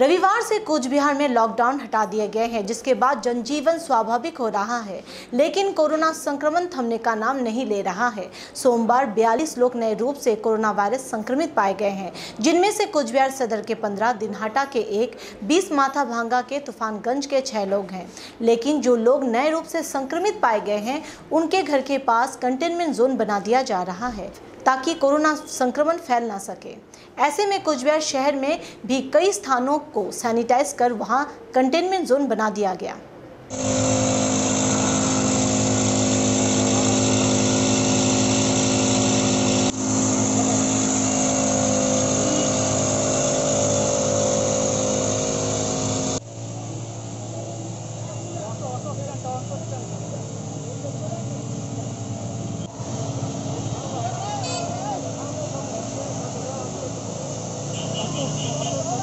रविवार से कूच बिहार में लॉकडाउन हटा दिए गए हैं, जिसके बाद जनजीवन स्वाभाविक हो रहा है, लेकिन कोरोना संक्रमण थमने का नाम नहीं ले रहा है। सोमवार 42 लोग नए रूप से कोरोना वायरस संक्रमित पाए गए हैं, जिनमें से कुछ बिहार सदर के 15 दिनहाटा के एक 20 माथा भांगा के तूफानगंज के छह लोग हैं। लेकिन जो लोग नए रूप से संक्रमित पाए गए हैं, उनके घर के पास कंटेनमेंट जोन बना दिया जा रहा है, ताकि कोरोना संक्रमण फैल ना सके। ऐसे में कुचबिहार शहर में भी कई स्थानों को सैनिटाइज कर वहाँ कंटेनमेंट जोन बना दिया गया।